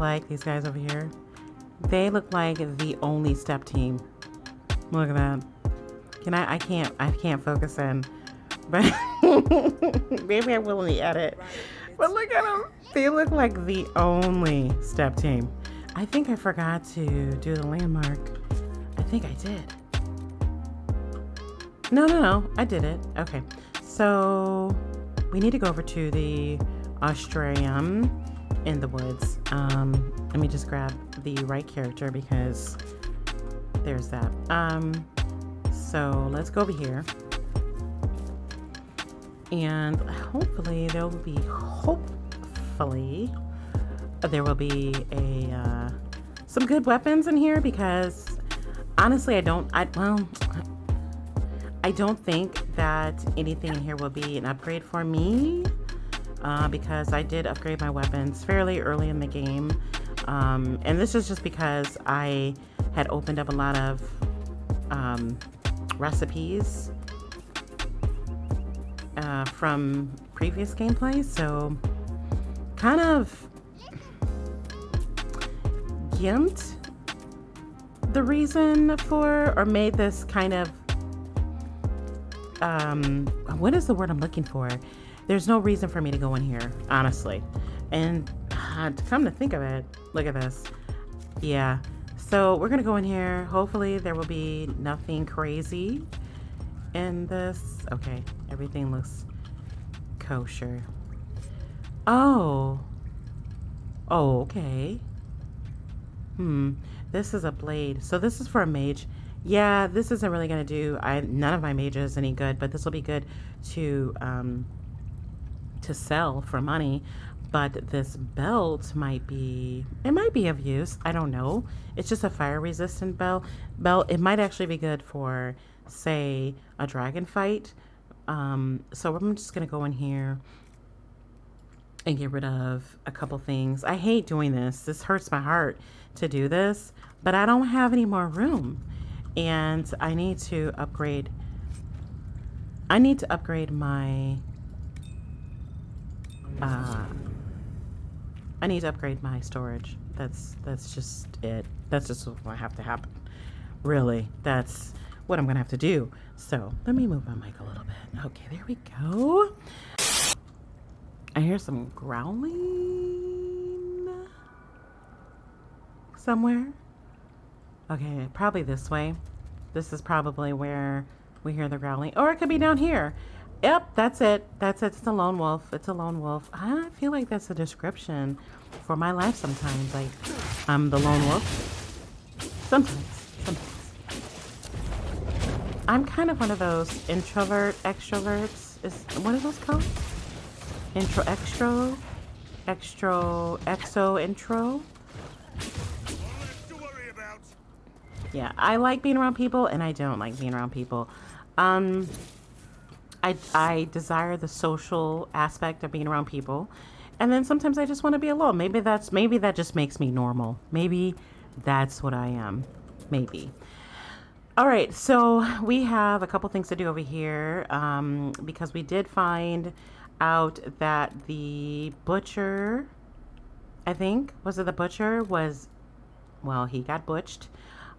like these guys over here? They look like the only step team. Look at that. Can I? I can't. I can't focus in. But maybe I will in the edit. But look at them. They look like the only step team. I think I forgot to do the landmark. I think I did. No, no, no. I did it. Okay. So we need to go over to the Australium in the woods. Um, let me just grab the right character because there's that. Um, so let's go over here. And hopefully there will be, hopefully, there will be a, uh, some good weapons in here because honestly, I don't, I, well, I don't think that anything in here will be an upgrade for me uh, because I did upgrade my weapons fairly early in the game. Um, and this is just because I had opened up a lot of um, recipes uh, from previous gameplay. So kind of gimped the reason for or made this kind of um what is the word i'm looking for there's no reason for me to go in here, honestly. And uh, to come to think of it, look at this. Yeah. So we're going to go in here. Hopefully there will be nothing crazy in this. Okay. Everything looks kosher. Oh. Oh, okay. Hmm. This is a blade. So this is for a mage. Yeah, this isn't really going to do I none of my mages any good, but this will be good to um, to sell for money but this belt might be it might be of use i don't know. It's just a fire resistant belt belt. It might actually be good for say a dragon fight. Um, so i'm just gonna go in here and get rid of a couple things. I hate doing this. This hurts my heart to do this but i don't have any more room. And i need to upgrade i need to upgrade my uh, I need to upgrade my storage. That's that's just it. That's just what I have to happen. Really, that's what I'm gonna have to do. So let me move my mic a little bit. Okay, there we go. I hear some growling somewhere. Okay, probably this way. This is probably where we hear the growling. Or it could be down here. Yep, that's it. That's it. It's a lone wolf. It's a lone wolf. I feel like that's a description for my life sometimes. Like, I'm the lone wolf. Sometimes. Sometimes. I'm kind of one of those introvert extroverts. Is what are those called? Intro extro? Extro exo intro? Yeah, I like being around people and I don't like being around people. Um I, I desire the social aspect of being around people. And then sometimes I just want to be alone. Maybe that's maybe that just makes me normal. Maybe that's what I am. Maybe. All right, so we have a couple things to do over here um, because we did find out that the butcher, I think, was it the butcher? Was, well, he got butched.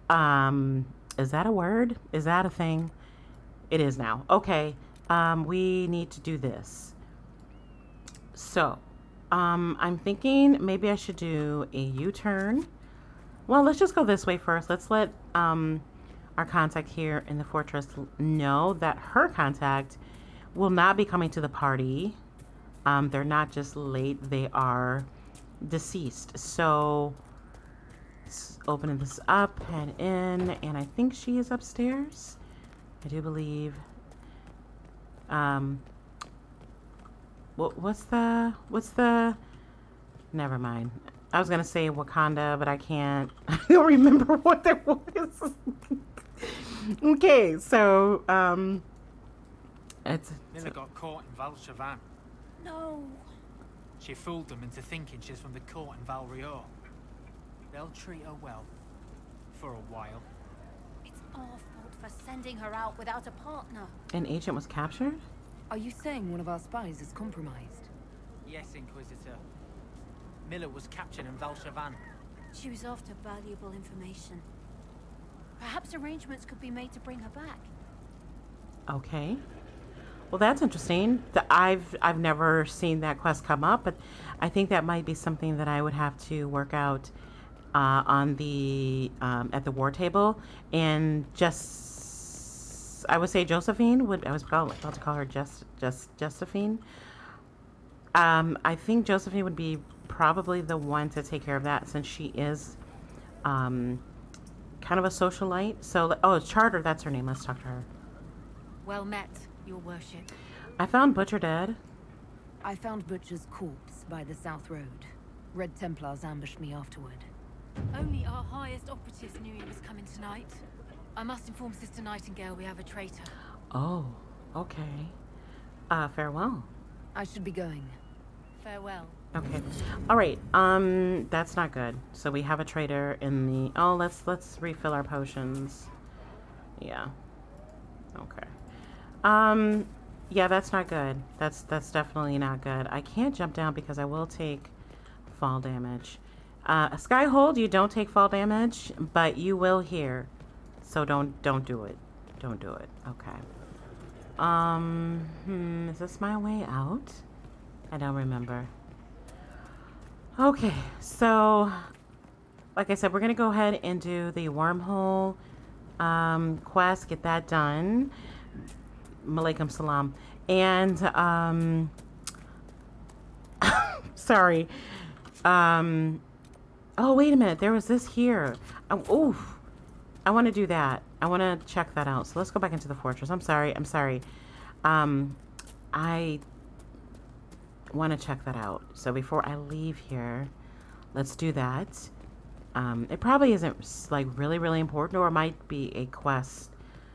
Um, is that a word? Is that a thing? It is now. Okay, um, we need to do this. So, um, I'm thinking maybe I should do a U-turn. Well, let's just go this way first. Let's let um, our contact here in the fortress know that her contact will not be coming to the party. Um, they're not just late, they are deceased. So, opening this up, head in, and I think she is upstairs. I do believe um, what, what's the, what's the, never mind. I was gonna say Wakanda, but I can't. I don't remember what that was. okay, so um, it's. Miller got caught in Val Chevin. No. She fooled them into thinking she's from the court in Val Royeaux. They'll treat her well, for a while. It's our fault for sending her out without a partner. An agent was captured? Are you saying one of our spies is compromised? Yes, Inquisitor. Miller was captured in Val Chevin. She was after valuable information. Perhaps arrangements could be made to bring her back. Okay. Well, that's interesting. The, I've I've never seen that quest come up, but I think that might be something that I would have to work out uh, on the um, at the war table. And just I would say Josephine would I was about to call her just just Josephine. Um, I think Josephine would be probably the one to take care of that since she is um, kind of a socialite. So, oh, Charter, that's her name. Let's talk to her. Well met, your worship. I found Butcher dead. I found Butcher's corpse by the South Road. Red Templars ambushed me afterward. Only our highest operatives knew he was coming tonight. I must inform Sister Nightingale we have a traitor. Oh, okay. Uh, farewell. I should be going. Farewell. Okay. All right. Um, that's not good. So we have a traitor in the. Oh, let's let's refill our potions. Yeah. Okay. Um, yeah, that's not good. That's that's definitely not good. I can't jump down because I will take fall damage. Uh, a Skyhold, you don't take fall damage, but you will here. So don't don't do it. Don't do it. Okay. Um, hmm, is this my way out? I don't remember. Okay, so like I said, we're gonna go ahead and do the Wyrm Hole um, quest, get that done. Malaikum salam. And um, sorry. Um, oh wait a minute, there was this here. Oh, oof. I want to do that. I want to check that out. So let's go back into the fortress. I'm sorry. I'm sorry. Um, I want to check that out. So before I leave here, let's do that. Um, it probably isn't like really, really important, or it might be a quest.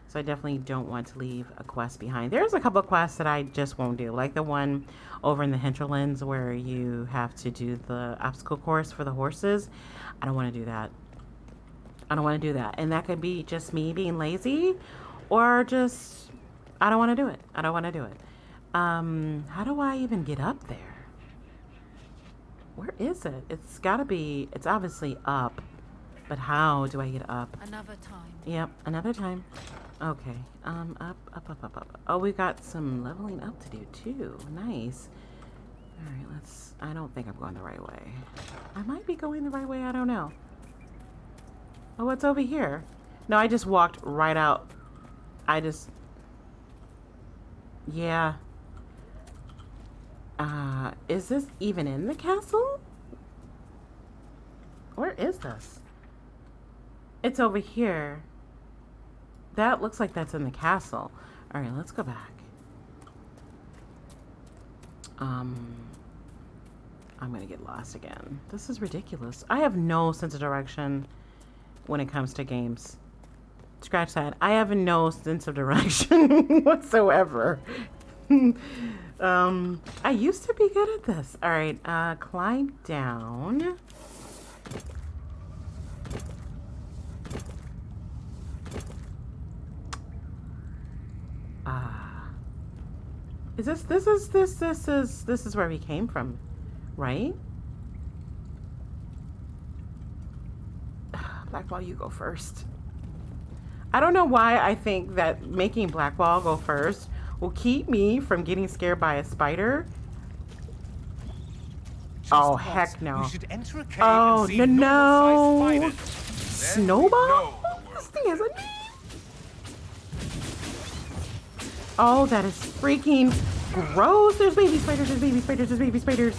So I definitely don't want to leave a quest behind. There's a couple quests that I just won't do, like the one over in the hinterlands where you have to do the obstacle course for the horses. I don't want to do that. I don't want to do that. And that could be just me being lazy or just, I don't want to do it. I don't want to do it. Um, how do I even get up there? Where is it? It's gotta be, it's obviously up. But how do I get up? Another time. Yep, another time. Okay, um, up, up, up, up, up. Oh, we got some leveling up to do too. Nice. All right, let's, I don't think I'm going the right way. I might be going the right way, I don't know. Oh, what's over here? No, I just walked right out. I just, yeah, uh, is this even in the castle? Where is this? It's over here. That looks like that's in the castle. All right, let's go back. Um, I'm gonna get lost again. This is ridiculous. I have no sense of direction when it comes to games. Scratch that. I have no sense of direction whatsoever. um, I used to be good at this. All right, uh, climb down. Ah. Uh, is this, this is, this, this is, this is where we came from, right? Blackwall, you go first. I don't know why I think that making Blackwall go first will keep me from getting scared by a spider. Just oh, heck no. We should enter a cave Oh, and see no, no. normal-sized spiders. Then we Snowball? This thing has a name. Oh, that is freaking gross. There's baby spiders, there's baby spiders, there's baby spiders.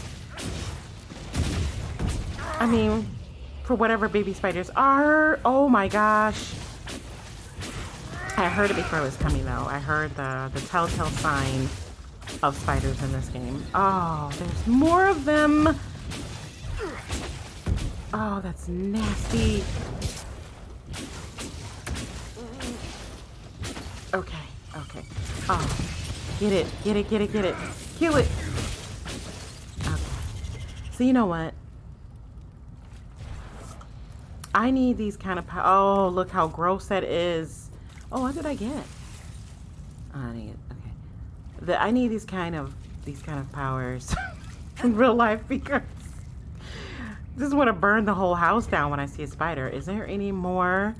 I mean, for whatever baby spiders are. Oh my gosh. I heard it before it was coming though. I heard the, the telltale sign of spiders in this game. Oh, there's more of them. Oh, that's nasty. Okay, okay. Oh, get it, get it, get it, get it. Kill it. Okay. So you know what? I need these kind of Oh, look how gross that is. Oh, what did I get? Oh, I need. Okay. The, I need these kind of these kind of powers in real life because I just want to burn the whole house down when I see a spider. Is there any more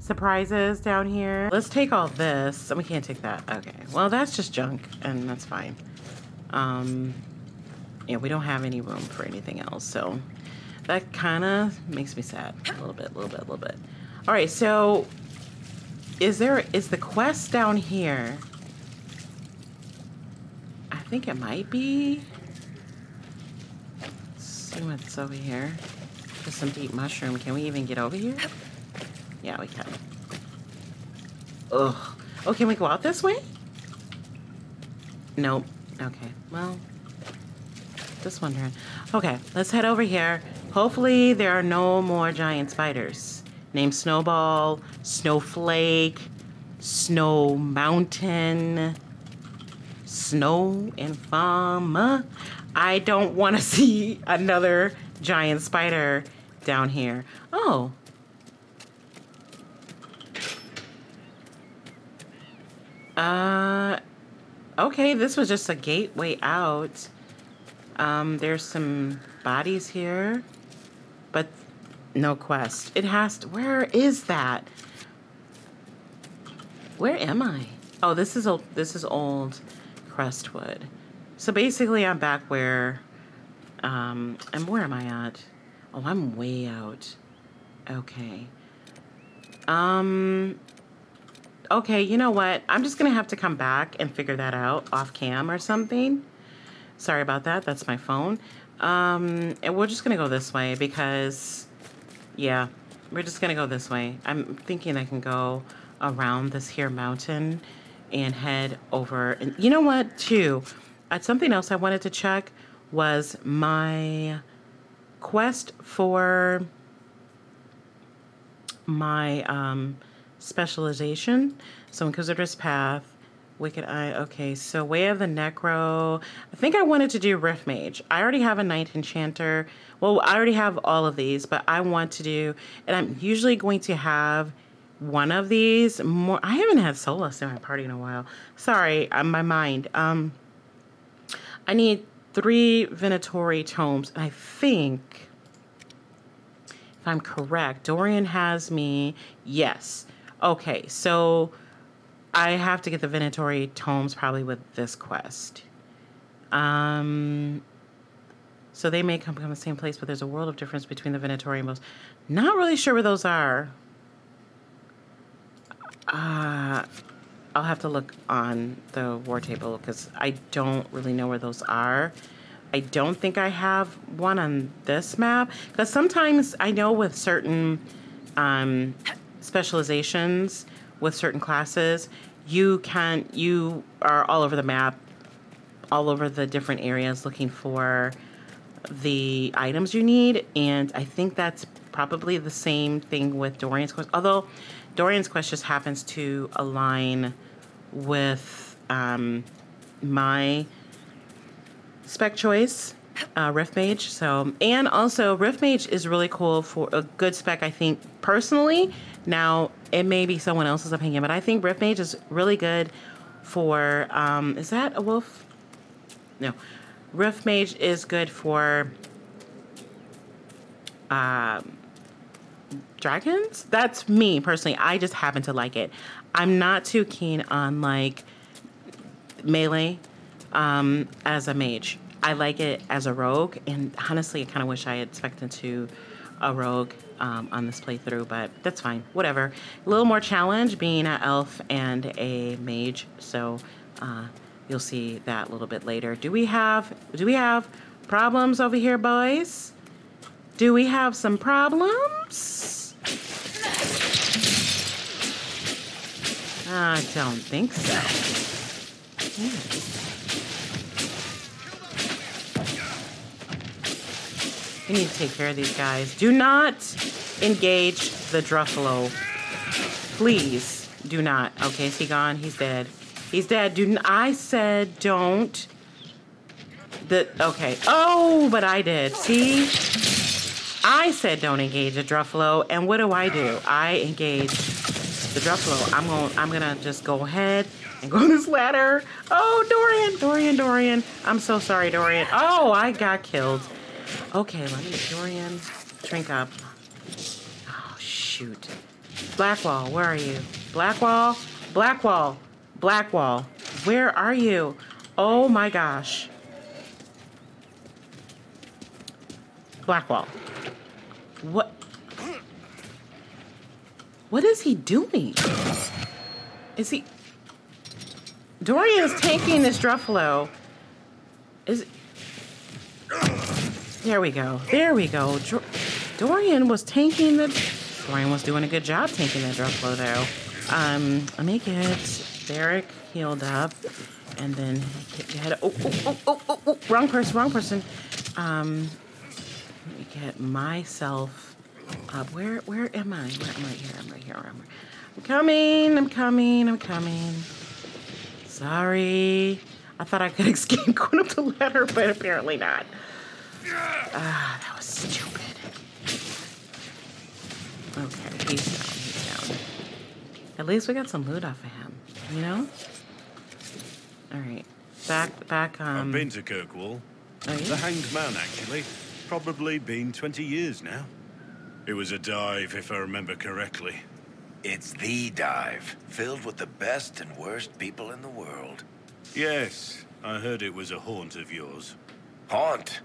surprises down here? Let's take all this. We can't take that. Okay. Well, that's just junk, and that's fine. Um, yeah, we don't have any room for anything else, so that kind of makes me sad a little bit, a little bit, a little bit. All right, so is there is the quest down here? I think it might be. Let's see what's over here. Just some deep mushroom. Can we even get over here? Yeah, we can. Ugh. Oh, can we go out this way? Nope. Okay. Well, just wondering. Okay, let's head over here. Hopefully there are no more giant spiders. Named Snowball, Snowflake, Snow Mountain, Snow and Fama. I don't want to see another giant spider down here. Oh. Uh, okay, this was just a gateway out. Um, there's some bodies here, but no quest. It has to, where is that? Where am I? Oh, this is old, this is old Crestwood. So basically I'm back where, um, and where am I at? Oh, I'm way out. Okay. Um, okay, you know what? I'm just gonna have to come back and figure that out off cam or something. Sorry about that. That's my phone. Um, and we're just gonna go this way because, yeah, we're just gonna go this way. I'm thinking I can go around this here mountain and head over. And you know what, too? Uh, something else I wanted to check was my quest for my um, specialization. So Inquisitor's Path, Wicked Eye. Okay, so Way of the Necro. I think I wanted to do Rift Mage. I already have a Knight Enchanter. Well, I already have all of these, but I want to do, and I'm usually going to have one of these more. I haven't had Solas in my party in a while. Sorry, uh, my mind. Um, I need three Venatori tomes. and I think, if I'm correct, Dorian has me. Yes. Okay, so I have to get the Venatori tomes probably with this quest. Um, so they may come from the same place, but there's a world of difference between the Venatori and most. Not really sure where those are. Uh, I'll have to look on the war table because I don't really know where those are. I don't think I have one on this map because sometimes I know with certain um, specializations with certain classes, you can you are all over the map, all over the different areas looking for the items you need, and I think that's probably the same thing with Dorian's quest. Although Dorian's quest just happens to align with um, my spec choice, uh, Rift Mage. So, and also Rift Mage is really cool for a good spec, I think, personally. Now, it may be someone else's opinion, but I think Rift Mage is really good for, um, is that a wolf? No. Rift Mage is good for, um, dragons? That's me personally. I just happen to like it. I'm not too keen on like melee um, as a mage. I like it as a rogue, and honestly, I kind of wish I had expected to a rogue um, on this playthrough, but that's fine. Whatever. A little more challenge being an elf and a mage, so uh, you'll see that a little bit later. Do we have do we have problems over here, boys? Do we have some problems? I don't think so. Yeah. We need to take care of these guys. Do not engage the Druffalo. Please do not. Okay, is he gone? He's dead. He's dead. Do I said don't. The okay. Oh, but I did. See? I said don't engage the Druffalo, and what do I do? I engage the Druffalo. I'm going I'm gonna just go ahead and go on this ladder. Oh, Dorian, Dorian, Dorian. I'm so sorry, Dorian. Oh, I got killed. Okay, let me Dorian drink up. Oh shoot. Blackwall, where are you? Blackwall? Blackwall. Blackwall. Where are you? Oh my gosh. Blackwall. What? What is he doing? Is he? Dorian's taking this Druffalo. Is there we go. There we go. Dor- Dorian was tanking the. Dorian was doing a good job tanking the Druffalo though. Um, let me get Varric healed up, and then get head. Oh, oh, oh, oh, oh, oh, wrong person, wrong person. Um, let me get myself up. Where, where am I? Where am I? Here, I'm right here. I'm, right. I'm coming. I'm coming. I'm coming. Sorry. I thought I could escape going up the ladder, but apparently not. Ah, that was stupid. Okay, he's down. He's down. At least we got some loot off of him, you know? Alright. Back, back, um... I've been to Kirkwall. Oh, yeah? The? Hanged Man, actually. Probably been 20 years now. It was a dive, if I remember correctly. It's the dive, filled with the best and worst people in the world. Yes, I heard it was a haunt of yours. Haunt.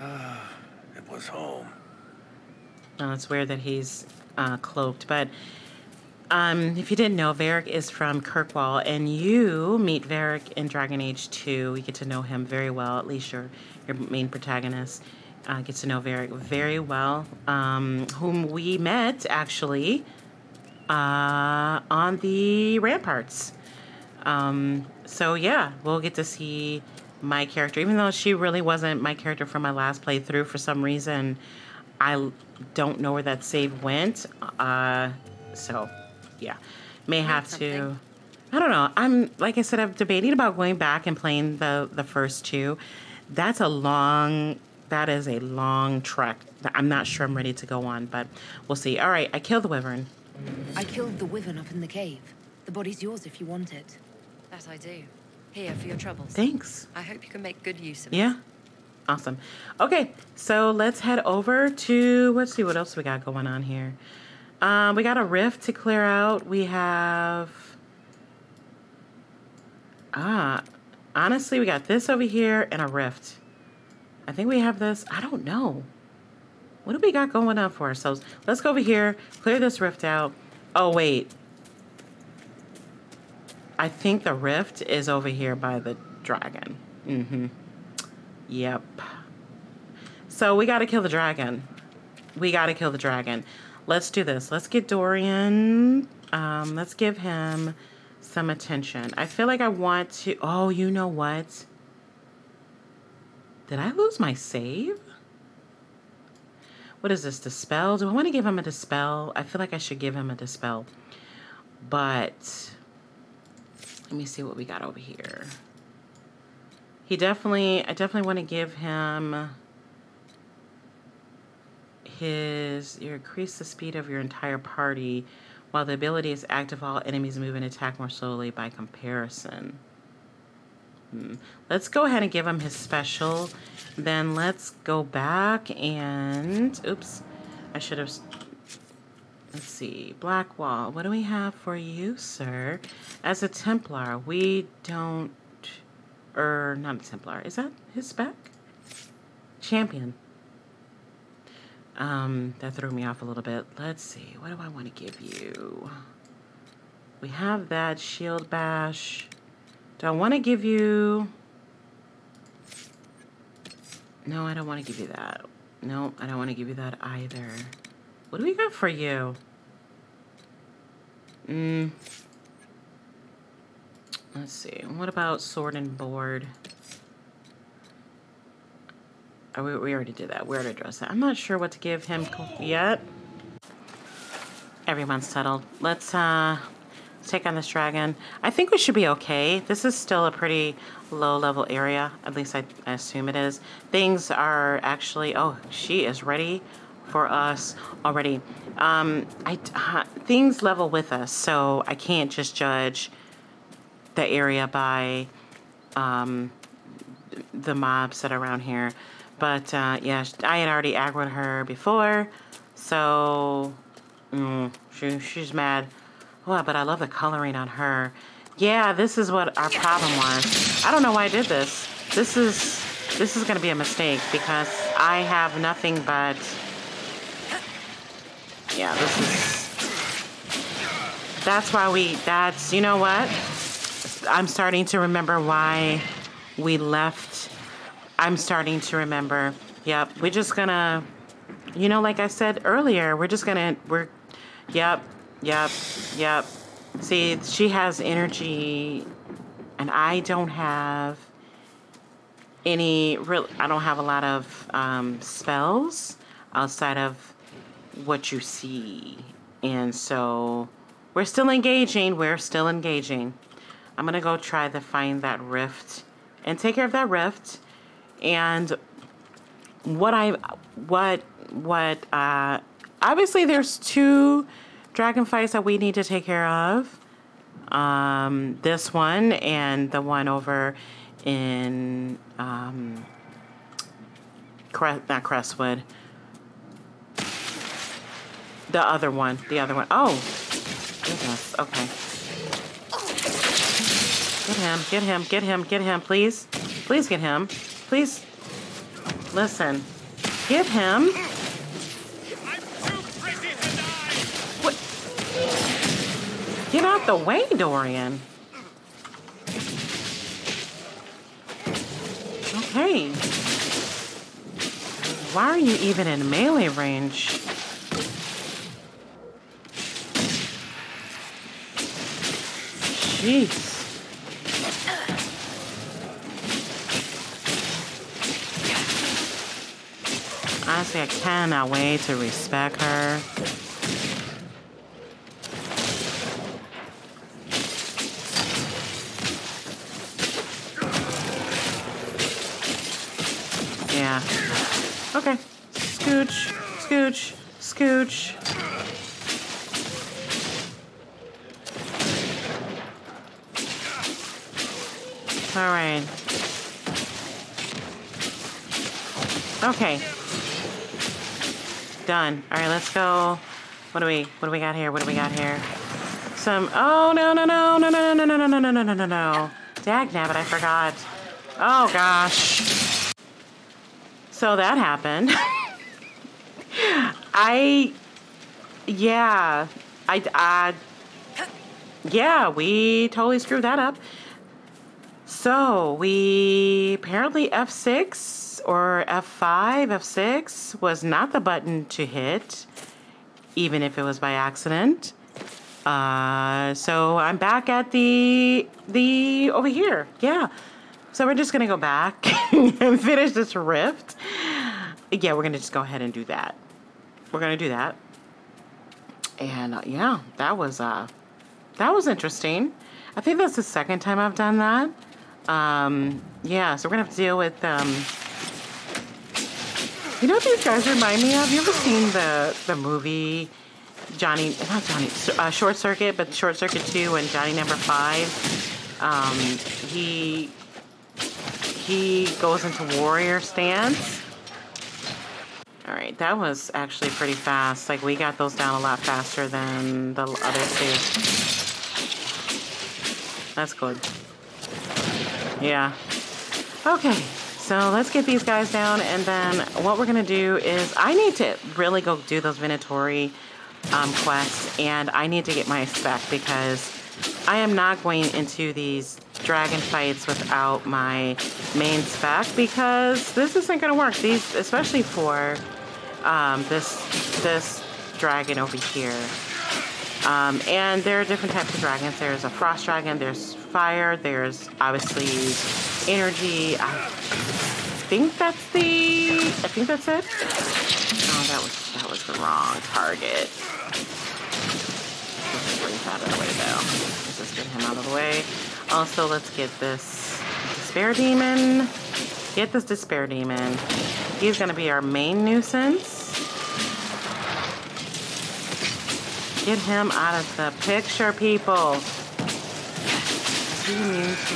Ah, it was home. No, it's weird that he's uh, cloaked, but um, if you didn't know, Varric is from Kirkwall, and you meet Varric in Dragon Age 2. You get to know him very well, at least your, your main protagonist uh, gets to know Varric very well, um, whom we met actually uh, on the ramparts. Um, so yeah, we'll get to see my character, even though she really wasn't my character from my last playthrough. For some reason, I don't know where that save went. Uh, so yeah, may have to. I don't know. I'm like I said, I'm debating about going back and playing the the first two. That's a long. That is a long trek. I'm not sure I'm ready to go on, but we'll see. All right, I killed the wyvern. I killed the wyvern up in the cave. The body's yours if you want it. That I do. Here for your troubles. Thanks. I hope you can make good use of it. Yeah. Awesome. Okay, so let's head over to let's see what else we got going on here. Um, we got a rift to clear out. We have ah, honestly, we got this over here and a rift. I think we have this. I don't know. What do we got going on for ourselves? Let's go over here, clear this rift out. Oh wait, I think the rift is over here by the dragon. Mm-hmm. Yep. So we gotta kill the dragon. We gotta kill the dragon. Let's do this. Let's get Dorian. Um, let's give him some attention. I feel like I want to. Oh, you know what? Did I lose my save? What is this? Dispel? Do I want to give him a dispel? I feel like I should give him a dispel. But let me see what we got over here. He definitely, I definitely want to give him his, you increase the speed of your entire party while the ability is active all enemies move and attack more slowly by comparison. Hmm. Let's go ahead and give him his special. Then let's go back and, oops, I should have, let's see, Blackwall. What do we have for you, sir? As a Templar, we don't, or not a Templar, is that his spec? Champion. Um, that threw me off a little bit. Let's see, what do I want to give you? We have that shield bash. Do I want to give you... No, I don't want to give you that. No, I don't want to give you that either. What do we got for you? Mm. Let's see. What about sword and board? Oh, we, we already did that. We already addressed that. I'm not sure what to give him yet. Everyone's settled. Let's uh take on this dragon. I think we should be okay. This is still a pretty low level area. At least I, I assume it is. Things are actually. Oh, she is ready for us already. Um, I uh, things level with us, so I can't just judge the area by um, the mobs that are around here. But uh, yeah, I had already aggroed her before, so mm, she, she's mad. Oh, but I love the coloring on her. Yeah, this is what our problem was. I don't know why I did this. This is this is going to be a mistake because I have nothing but yeah, this is that's why we that's you know what? I'm starting to remember why we left. I'm starting to remember. Yep, we're just gonna you know like I said earlier, we're just gonna we're yep, yep, yep. See, she has energy and I don't have any real I don't have a lot of um, spells outside of what you see. And so we're still engaging. We're still engaging. I'm gonna go try to find that rift and take care of that rift. And what I what what uh obviously there's two dragon fights that we need to take care of. Um this one and the one over in um Cre- not Crestwood. The other one. The other one. Oh. Goodness. Okay. Get him, get him, get him, get him, please. Please get him. Please. Listen. Get him. Get out the way, Dorian. Okay. Why are you even in melee range? Jeez. Honestly, I cannot wait to respect her. Yeah. Okay. Scooch, scooch, scooch. All right. Okay. Done. All right, let's go. What do we what do we got here? What do we got here? Some Oh, no, no, no. No, no, no, no, no, no, no, no, no, no, no. Dag nabbit, I forgot. Oh gosh. So that happened. I yeah. I I yeah, we totally screwed that up. So we apparently F6 or F5, F6 was not the button to hit, even if it was by accident. Uh, so I'm back at the the over here. Yeah. So we're just gonna go back and finish this rift. Yeah, we're gonna just go ahead and do that. We're gonna do that. And uh, yeah, that was uh, that was interesting. I think that's the second time I've done that. Um, yeah, so we're gonna have to deal with, um, you know what these guys remind me of? You ever seen the, the movie Johnny, not Johnny, uh, Short Circuit, but Short Circuit 2 and Johnny Number 5? Um, he, he goes into warrior stance. All right, that was actually pretty fast. Like, we got those down a lot faster than the other two. That's good. Yeah. Okay, so let's get these guys down, and then what we're gonna do is I need to really go do those Venatori um, quests, and I need to get my spec because I am not going into these dragon fights without my main spec because this isn't gonna work. These, especially for um, this this dragon over here. Um, and there are different types of dragons. There's a frost dragon, there's fire, there's obviously energy. I think that's the, I think that's it. Oh, that was, that was the wrong target. Let's out of the way though. Let's just get him out of the way. Also, let's get this despair demon. Get this despair demon. He's gonna be our main nuisance. Get him out of the picture, people. Immune to?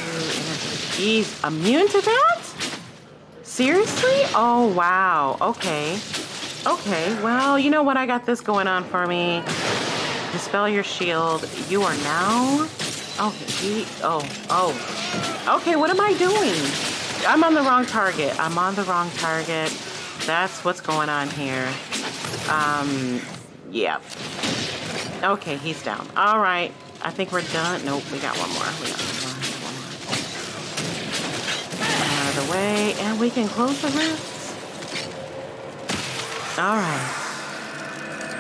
He's immune to that? Seriously? Oh, wow. Okay. Okay. Well, you know what? I got this going on for me. Dispel your shield. You are now... Oh, he... Oh, oh. Okay, what am I doing? I'm on the wrong target. I'm on the wrong target. That's what's going on here. Um, yeah. Okay, he's down. All right. I think we're done. Nope, we got one more. We got one more. Out of the way, and we can close the rifts. All right.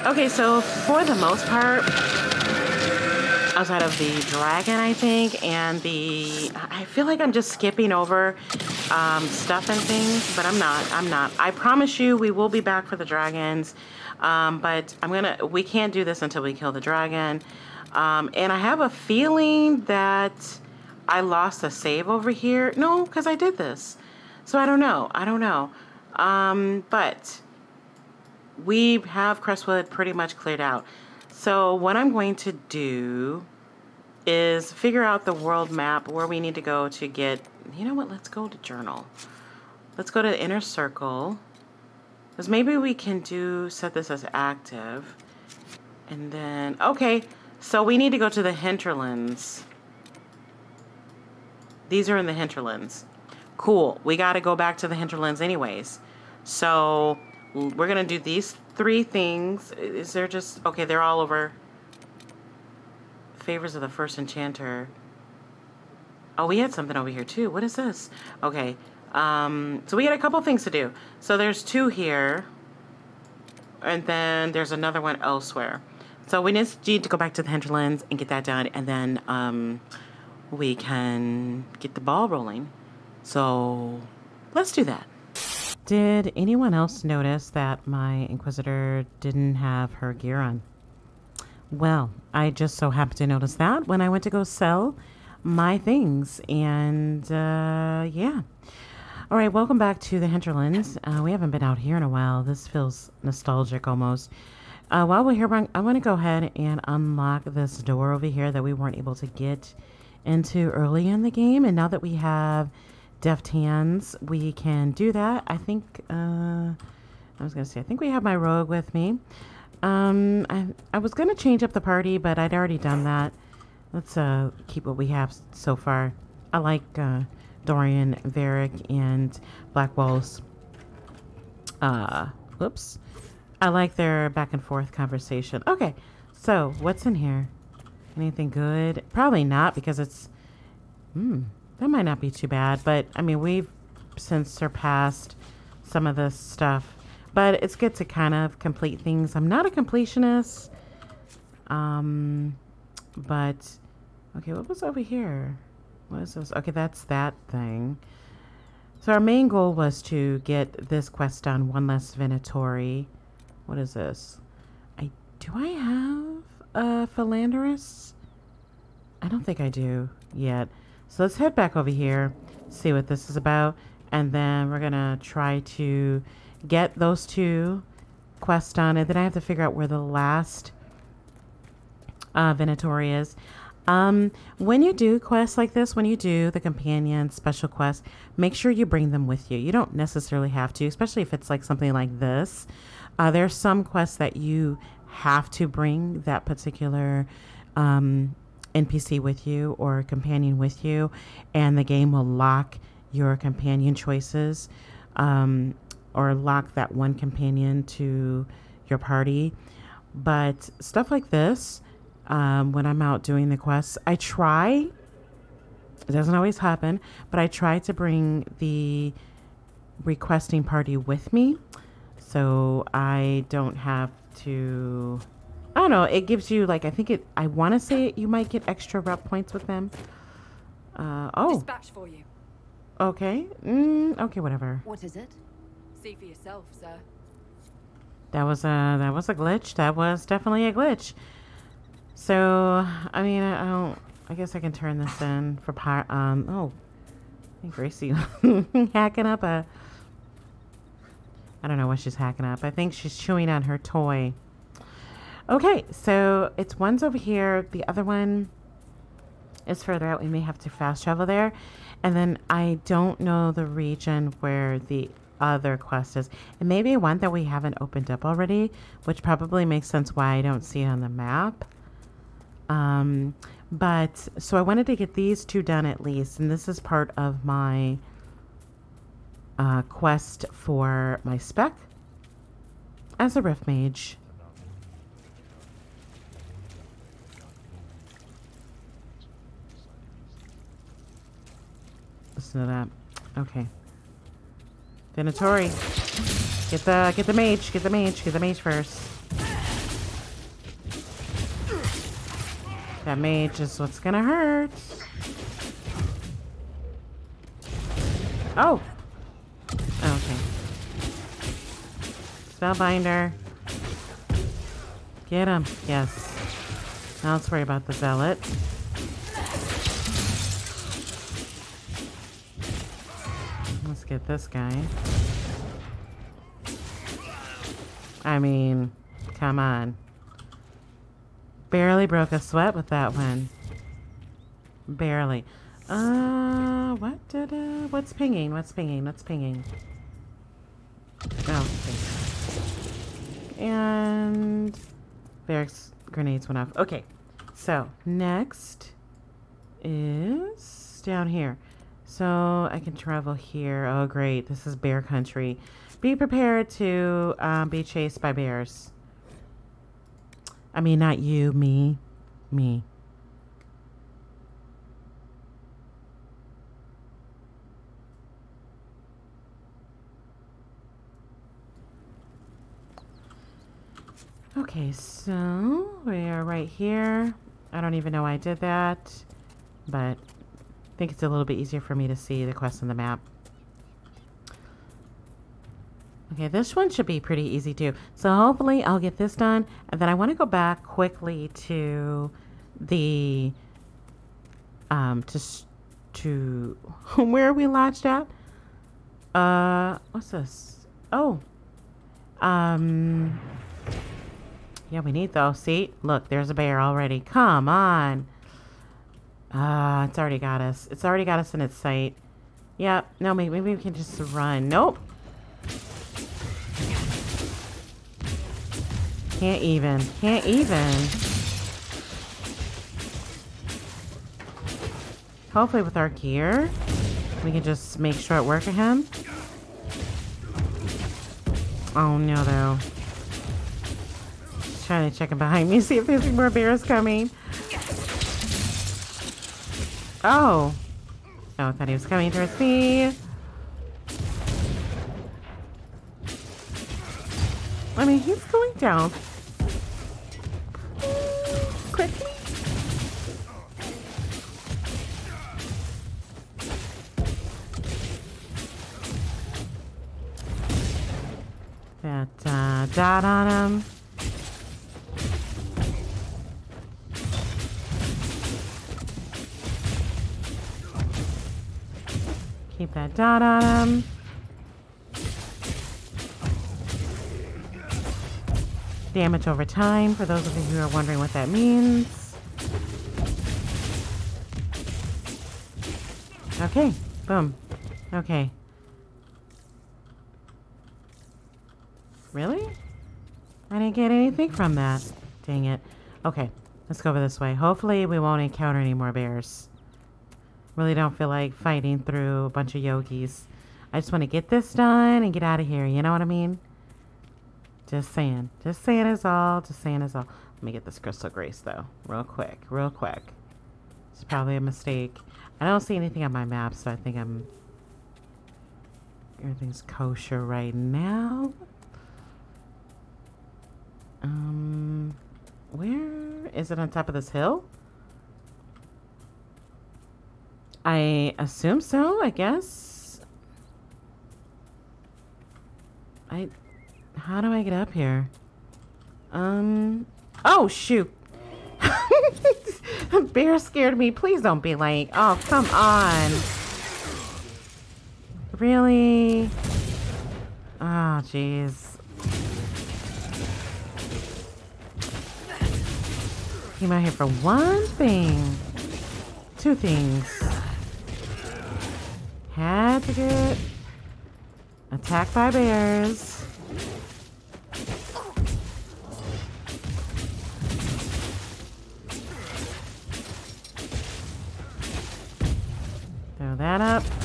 Okay, so for the most part, outside of the dragon, I think, and the... I feel like I'm just skipping over um, stuff and things, but I'm not. I'm not. I promise you we will be back for the dragons, um, but I'm gonna... We can't do this until we kill the dragon. Um, and I have a feeling that I lost a save over here. No, because I did this. So I don't know. I don't know. Um, but we have Crestwood pretty much cleared out. So what I'm going to do is figure out the world map where we need to go to get, you know what, let's go to journal. Let's go to the inner circle. Because maybe we can do, set this as active. And then, okay, so we need to go to the hinterlands. These are in the hinterlands. Cool, we got to go back to the hinterlands anyways. So we're going to do these three things. Is there just... Okay, they're all over. Favors of the First Enchanter. Oh, we had something over here too. What is this? Okay. Um, so we had a couple things to do. So there's two here. And then there's another one elsewhere. So we need to go back to the hinterlands and get that done. And then um, we can get the ball rolling. So let's do that. Did anyone else notice that my Inquisitor didn't have her gear on? Well, I just so happened to notice that when I went to go sell my things. And uh, yeah. All right, welcome back to the Hinterlands. Uh, we haven't been out here in a while. This feels nostalgic almost. Uh, while we're here, I'm going to go ahead and unlock this door over here that we weren't able to get into early in the game. And now that we have deft hands, we can do that. I think, uh, I was going to say, I think we have my rogue with me. Um, I, I was going to change up the party, but I'd already done that. Let's uh, keep what we have so far. I like uh, Dorian, Varric, and Black Walls. Uh, whoops. I like their back and forth conversation. Okay, so what's in here? Anything good? Probably not because it's... Hmm, that might not be too bad. But, I mean, we've since surpassed some of this stuff. But it's good to kind of complete things. I'm not a completionist. Um, but... Okay, what was over here? What is this? Okay, that's that thing. So our main goal was to get this quest done, one less Venatori. What is this? I Do I have a Felandaris? I don't think I do yet. So let's head back over here, see what this is about, and then we're gonna try to get those two quests done, and then I have to figure out where the last uh, Venatori is. Um, when you do quests like this, when you do the companion special quest, make sure you bring them with you. You don't necessarily have to, especially if it's like something like this. Uh, there's some quests that you have to bring that particular um, NPC with you or companion with you, and the game will lock your companion choices um, or lock that one companion to your party. But stuff like this, um, when I'm out doing the quests, I try, it doesn't always happen, but I try to bring the requesting party with me so I don't have to I don't know, it gives you like I think it I want to say it, you might get extra rep points with them. Uh oh. Dispatch for you. Okay. Mm, okay, whatever. What is it? See for yourself, sir. That was a that was a glitch. That was definitely a glitch. So, I mean, I don't I guess I can turn this in for power um oh. I think Gracie hacking up a I don't know what she's hacking up. I think she's chewing on her toy. Okay, so it's one's over here. The other one is further out. We may have to fast travel there. And then I don't know the region where the other quest is. It may be one that we haven't opened up already, which probably makes sense why I don't see it on the map. Um, but so I wanted to get these two done at least, and this is part of my uh, quest for my spec as a Rift Mage. Listen to that. Okay. Venatori. Get the get the mage, get the mage, get the mage first. That mage is what's gonna hurt. Oh! Spellbinder. Get him. Yes. Now let's worry about the zealot. Let's get this guy. I mean, come on. Barely broke a sweat with that one. Barely. Uh, what did, uh, what's pinging? What's pinging? What's pinging? Oh. And barracks grenades went off. Okay, so next is down here. So I can travel here. Oh, great. This is bear country. Be prepared to um, be chased by bears. I mean, not you, me. Me. Okay, so we are right here. I don't even know why I did that, but I think it's a little bit easier for me to see the quest on the map. Okay, this one should be pretty easy too. So hopefully I'll get this done. And then I want to go back quickly to the, um, to, to, where are we lodged at? Uh, what's this? Oh, um, yeah, we need those. See? Look, there's a bear already. Come on. Ah, uh, it's already got us. It's already got us in its sight. Yep. Yeah, no, maybe, maybe we can just run. Nope. Can't even. Can't even. Hopefully with our gear, we can just make short work of him. Oh no, though. Trying to check him behind me, see if there's any more bears coming. Oh. Oh, I thought he was coming towards me. I mean, he's going down quickly. That uh, dot on him. Keep that dot on him. damage over time, for those of you who are wondering what that means. Okay, boom. Okay. Really? I didn't get anything from that. Dang it. Okay, let's go over this way. Hopefully we won't encounter any more bears. Really don't feel like fighting through a bunch of yogis. I just want to get this done and get out of here, you know what I mean? Just saying. Just saying is all. Just saying is all. Let me get this Crystal Grace, though. Real quick. Real quick. It's probably a mistake. I don't see anything on my map, so I think I'm... Everything's kosher right now. Um... Where... Is it on top of this hill? I assume so, I guess. I how do I get up here? Um. Oh, shoot. Bear scared me. Please don't be like, oh, come on. Really? Oh, jeez. Came out here for one thing. two things. Had to get attacked by bears. Throw that up.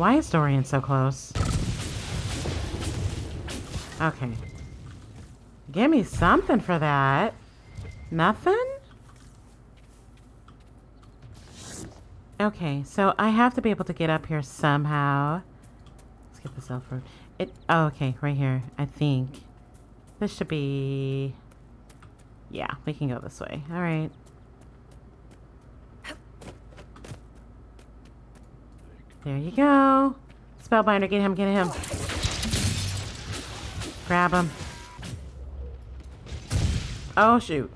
Why is Dorian so close? Okay. Give me something for that. Nothing? Okay, so I have to be able to get up here somehow. Let's get this elfroot. It oh okay, right here, I think. This should be Yeah, we can go this way. Alright. There you go. Spellbinder, get him, get him. Grab him. Oh, shoot.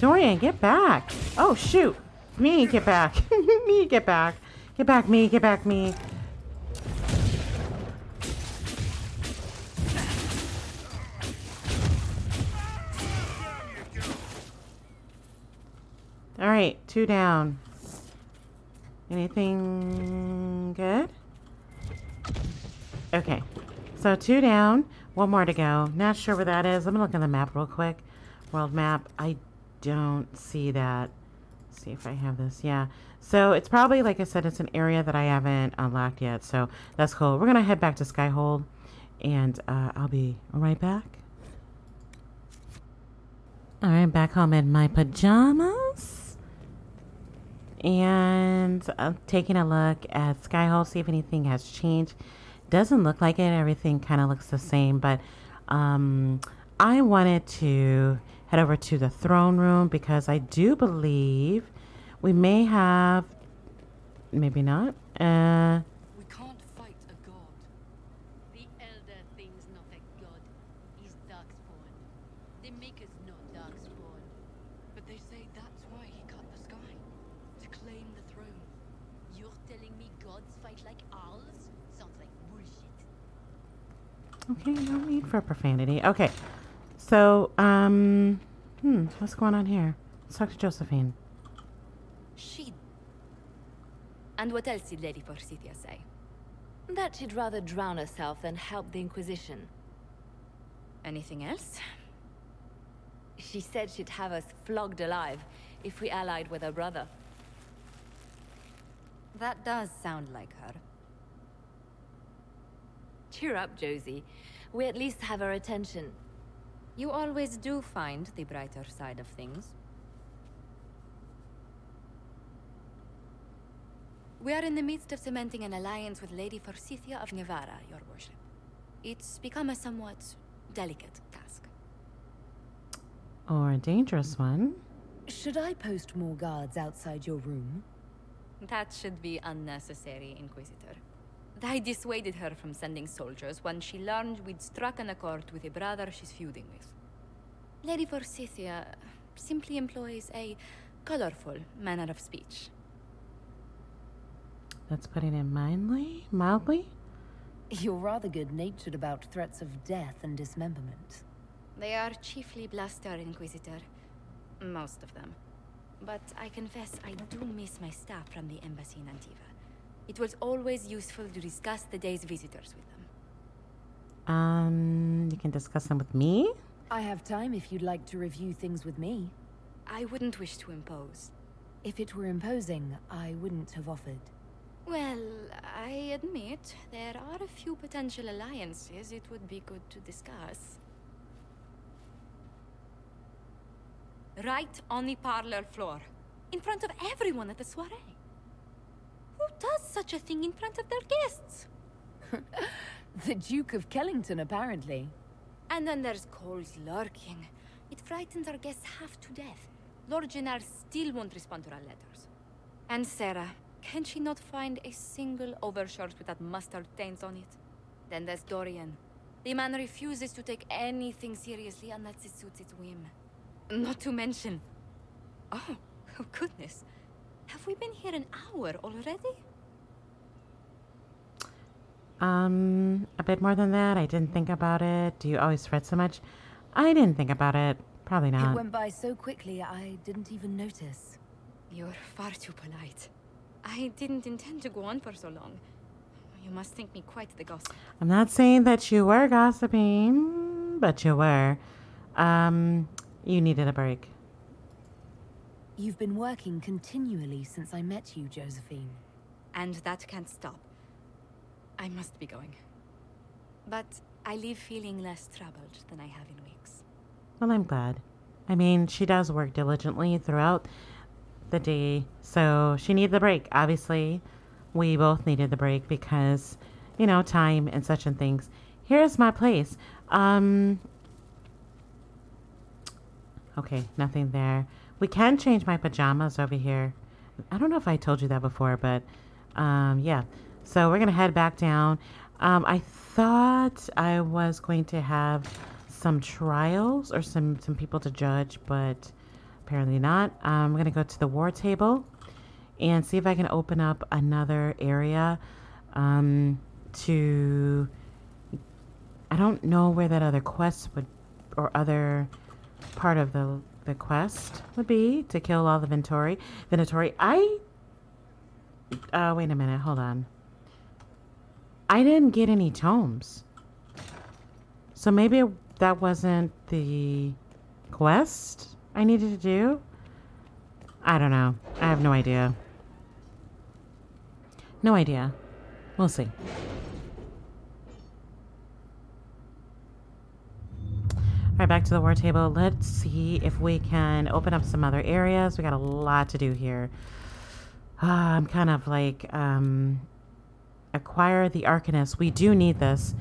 Dorian, get back. Oh, shoot. Me, get back. me, get back. Get back, me, get back, me. All right, two down. Anything good? Okay, so two down, one more to go. Not sure where that is. Let me look at the map real quick. World map. I don't see that. Let's see if I have this. Yeah. So it's probably, like I said, it's an area that I haven't unlocked yet. So that's cool. We're going to head back to Skyhold and uh, I'll be right back. All right, back home in my pajamas. And I'm taking a look at Skyhold, see if anything has changed. Doesn't look like it. Everything kind of looks the same. But um, I wanted to head over to the throne room because I do believe we may have, maybe not. Uh, We can't fight a god. The Elder thing's not a god. He's darkspawn. They make us no darkspawn. But they say that's why he cut the sky. To claim the throne. You're telling me gods fight like owls? Sounds like bullshit. Okay, no need for profanity. Okay, so, um, hmm, what's going on here? Let's talk to Josephine. She. And what else did Lady Forsythia say? That she'd rather drown herself than help the Inquisition. Anything else? She said she'd have us flogged alive if we allied with her brother. That does sound like her. Cheer up, Josie. We at least have her attention. You always do find the brighter side of things. We are in the midst of cementing an alliance with Lady Forsythia of Nevarra, your worship. It's become a somewhat delicate task. Or a dangerous one. Should I post more guards outside your room? That should be unnecessary, Inquisitor. I dissuaded her from sending soldiers when she learned we'd struck an accord with a brother she's feuding with. Lady Forsythia simply employs a colorful manner of speech. That's putting it mildly. Mildly. You're rather good-natured about threats of death and dismemberment. They are chiefly bluster, Inquisitor. Most of them. But I confess I do miss my staff from the embassy in Antiva. It was always useful to discuss the day's visitors with them. Um, you can discuss them with me. I have time if you'd like to review things with me. I wouldn't wish to impose. If it were imposing, I wouldn't have offered. Well, I admit there are a few potential alliances it would be good to discuss. Right on the parlor floor. In front of everyone at the soiree. Who does such a thing in front of their guests? The Duke of Kellington, apparently. And then there's Cole's lurking. It frightens our guests half to death. Lord Jenar still won't respond to our letters. And Sera, can she not find a single overshirt with that mustard stains on it? Then there's Dorian. The man refuses to take anything seriously unless it suits its whim. Not to mention... Oh, oh goodness. Have we been here an hour already? Um, a bit more than that. I didn't think about it. Do you always fret so much? I didn't think about it. Probably not. It went by so quickly, I didn't even notice. You're far too polite. I didn't intend to go on for so long. You must think me quite the gossip. I'm not saying that you were gossiping, but you were. Um, you needed a break. You've been working continually since I met you, Josephine. And that can't stop. I must be going. But I leave feeling less troubled than I have in weeks. Well, I'm glad. I mean, she does work diligently throughout the day, so she needed the break. Obviously, we both needed the break because, you know, time and such and things. Here's my place. Um. Okay, nothing there. We can change my pajamas over here. I don't know if I told you that before, but um, yeah. So we're gonna head back down. Um, I thought I was going to have some trials or some some people to judge, but apparently not. I'm gonna go to the war table and see if I can open up another area um, to. I don't know where that other quest would or other part of the the quest would be to kill all the Ventori. Venatori. I. Uh, wait a minute. Hold on. I didn't get any tomes. So maybe that wasn't the quest I needed to do? I don't know. I have no idea. No idea. We'll see. All right, back to the war table. Let's see if we can open up some other areas. We got a lot to do here. Uh, I'm kind of like um, acquire the Arcanist. We do need this.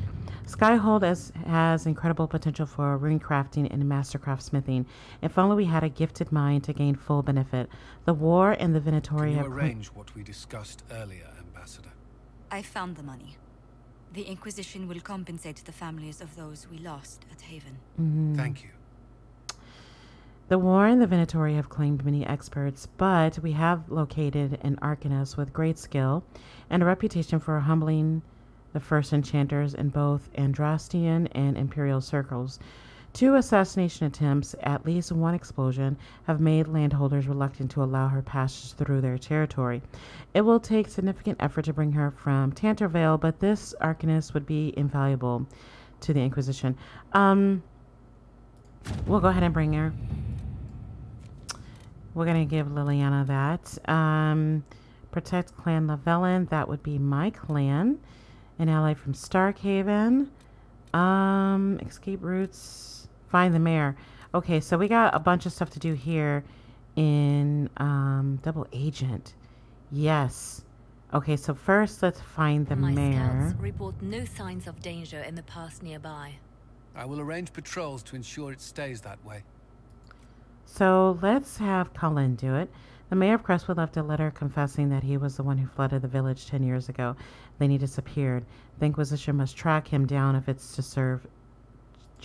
Skyhold has, has incredible potential for rune crafting and mastercraft smithing. If only we had a gifted mind to gain full benefit. The war and the Venatori Can you arrange what we discussed earlier, Ambassador? I found the money. The Inquisition will compensate the families of those we lost at Haven. Mhm. Thank you. The War and the Venatori have claimed many experts, but we have located an Arcanist with great skill and a reputation for humbling the first enchanters in both Andrastian and Imperial circles. Two assassination attempts, at least one explosion, have made landholders reluctant to allow her passage through their territory. It will take significant effort to bring her from Tantervale, but this Arcanist would be invaluable to the Inquisition. Um, we'll go ahead and bring her. We're going to give Leliana that. Um, protect Clan Lavellan. That would be my clan. An ally from Starkhaven. Um, escape routes. Find the mayor. Okay, so we got a bunch of stuff to do here in um, Double Agent. Yes. Okay, so first let's find the My mayor. scouts report no signs of danger in the pass nearby. I will arrange patrols to ensure it stays that way. So let's have Cullen do it. The mayor of Crestwood left a letter confessing that he was the one who flooded the village 10 years ago. Then he disappeared. The Inquisition must track him down if it's to serve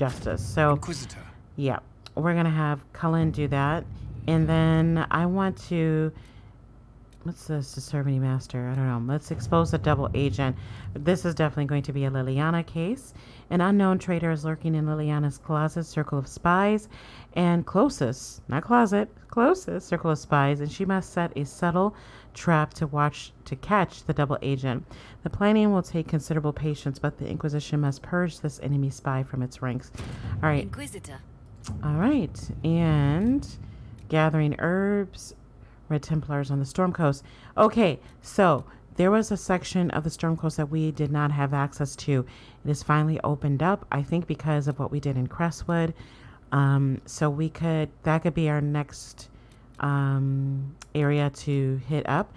justice. So, Inquisitor. yeah, we're going to have Cullen do that. And then I want to. What's this? Any master? I don't know. Let's expose a double agent. This is definitely going to be a Leliana case. An unknown traitor is lurking in Leliana's closet, circle of spies, and closest, not closet, closest circle of spies, and she must set a subtle trap to watch to catch the double agent. The planning will take considerable patience, but the Inquisition must purge this enemy spy from its ranks. All right. Inquisitor. All right. And gathering herbs, Red Templars on the Storm Coast. Okay, so there was a section of the Storm Coast that we did not have access to. It is finally opened up, I think, because of what we did in Crestwood. Um, so we could, that could be our next um, area to hit up.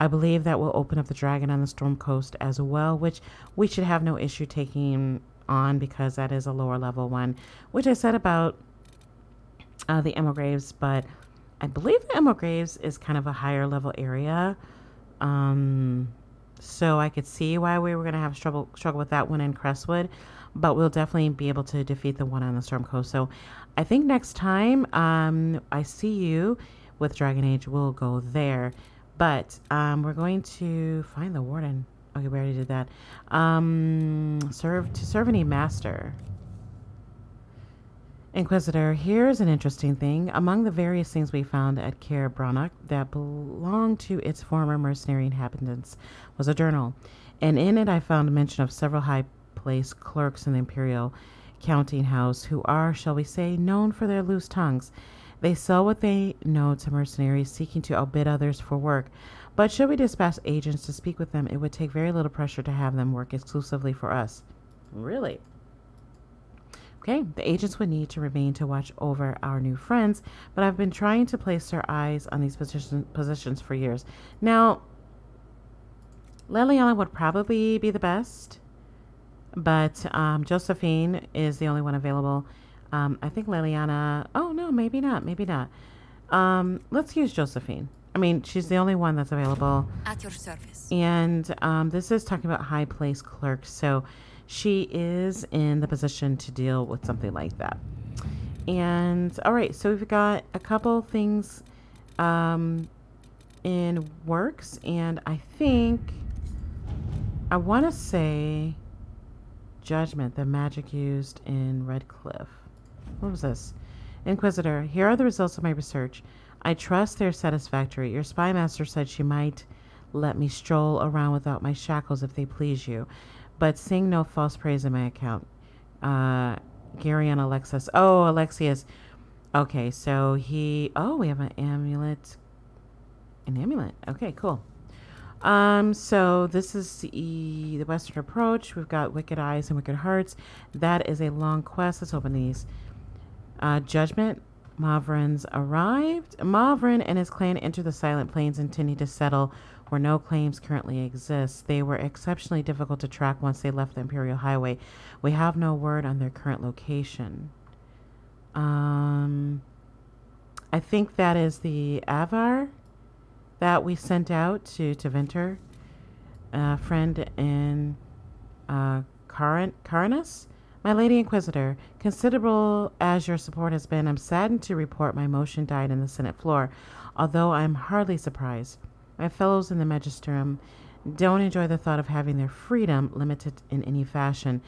I believe that will open up the Dragon on the Storm Coast as well, which we should have no issue taking on because that is a lower level one, which I said about uh, the Emerald Graves, but I believe the Emerald Graves is kind of a higher level area. Um, so I could see why we were going to have struggle struggle with that one in Crestwood, but we'll definitely be able to defeat the one on the Storm Coast. So I think next time um, I see you with Dragon Age, we'll go there. But um, we're going to find the Warden. Okay, we already did that. Um, serve to serve any master. Inquisitor, here's an interesting thing. Among the various things we found at Caer Bronach that belonged to its former mercenary inhabitants was a journal, and in it I found mention of several high place clerks in the Imperial counting house who are, shall we say, known for their loose tongues. They sell what they know to mercenaries seeking to outbid others for work. But should we dispatch agents to speak with them, it would take very little pressure to have them work exclusively for us. Really? Okay, the agents would need to remain to watch over our new friends, but I've been trying to place their eyes on these position, positions for years. Now, Leliana would probably be the best, but um, Josephine is the only one available. Um, I think Leliana. Oh no, maybe not. Maybe not. Um, let's use Josephine. I mean, she's the only one that's available. At your service. And um, this is talking about high place clerks, so she is in the position to deal with something like that. And all right, so we've got a couple things um, in works, and I think I want to say Judgment, the magic used in Redcliffe. What was this? Inquisitor, here are the results of my research. I trust they're satisfactory. Your spy master said she might let me stroll around without my shackles if they please you. But sing no false praise in my account. Uh, Gary and Alexis. Oh, Alexius. Okay, so he. Oh, we have an amulet. An amulet. Okay, cool. Um, so this is the, the Western approach. We've got Wicked Eyes and Wicked Hearts. That is a long quest. Let's open these. Uh, Judgment. Movran's arrived. Mauvrin and his clan entered the Silent Plains intending to settle where no claims currently exist. They were exceptionally difficult to track once they left the Imperial Highway. We have no word on their current location. Um, I think that is the Avvar that we sent out to Tevinter, a friend in uh, Carinus. My Lady Inquisitor, considerable as your support has been, I'm saddened to report my motion died in the Senate floor, although I'm hardly surprised. My fellows in the Magisterium don't enjoy the thought of having their freedom limited in any fashion.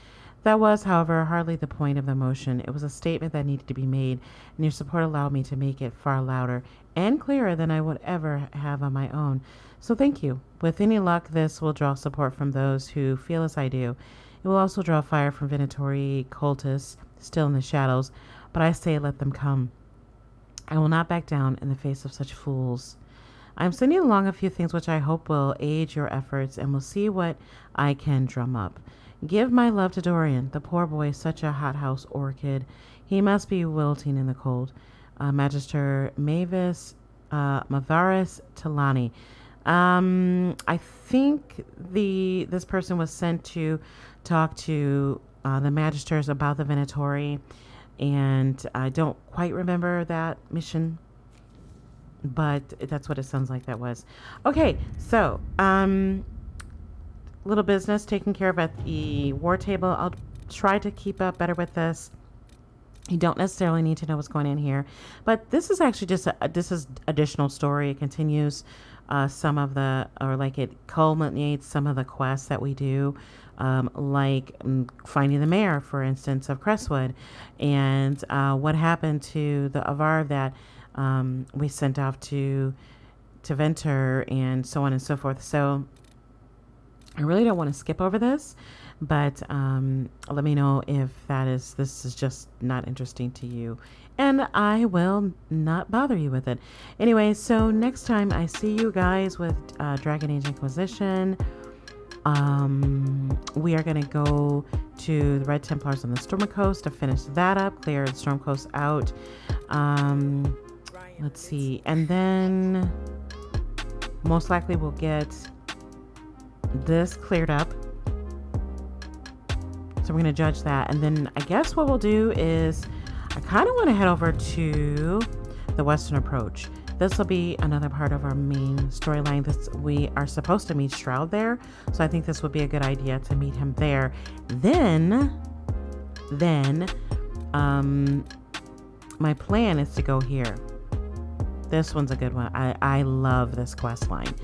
That was, however, hardly the point of the motion. It was a statement that needed to be made, and your support allowed me to make it far louder and clearer than I would ever have on my own. So thank you. With any luck, this will draw support from those who feel as I do. It will also draw fire from Venatori cultists still in the shadows, but I say let them come. I will not back down in the face of such fools. I'm sending along a few things which I hope will aid your efforts and we'll see what I can drum up. Give my love to Dorian. The poor boy is such a hothouse orchid. He must be wilting in the cold. Uh, Magister Mavis uh, Maevaris Tilani. Um, I think the this person was sent to talk to uh, the magisters about the Venatori, and I don't quite remember that mission, but that's what it sounds like that was. Okay, so um, little business taken care of at the war table. I'll try to keep up better with this. You don't necessarily need to know what's going on here, but this is actually just a, this is additional story. It continues uh, some of the or like it culminates some of the quests that we do um, like um, finding the mayor, for instance, of Crestwood, and uh, what happened to the Avvar that um, we sent off to to Venter, and so on and so forth. So I really don't want to skip over this, but um, let me know if that is this is just not interesting to you, and I will not bother you with it. Anyway, so next time I see you guys with uh, Dragon Age Inquisition um, we are going to go to the Red Templars on the Storm Coast to finish that up, clear the Storm Coast out. Um, let's see. And then most likely we'll get this cleared up. So we're going to judge that. And then I guess what we'll do is I kind of want to head over to the Western Approach. This will be another part of our main storyline. This we are supposed to meet Stroud there, so I think this would be a good idea to meet him there. Then, then, um, my plan is to go here. This one's a good one. I I love this quest line.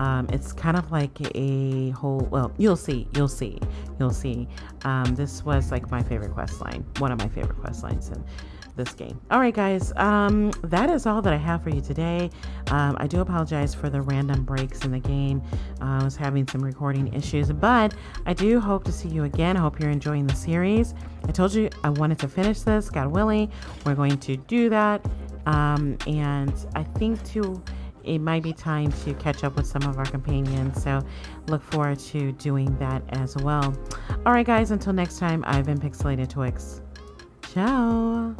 Um, it's kind of like a whole. Well, you'll see. You'll see. You'll see. Um, this was like my favorite quest line. One of my favorite quest lines, in this game. All right, guys, um, that is all that I have for you today. Um, I do apologize for the random breaks in the game. Uh, I was having some recording issues, but I do hope to see you again. I hope you're enjoying the series. I told you I wanted to finish this, God willing. We're going to do that. Um, and I think too, it might be time to catch up with some of our companions. So look forward to doing that as well. All right, guys, until next time, I've been Pixelated Twix. Ciao.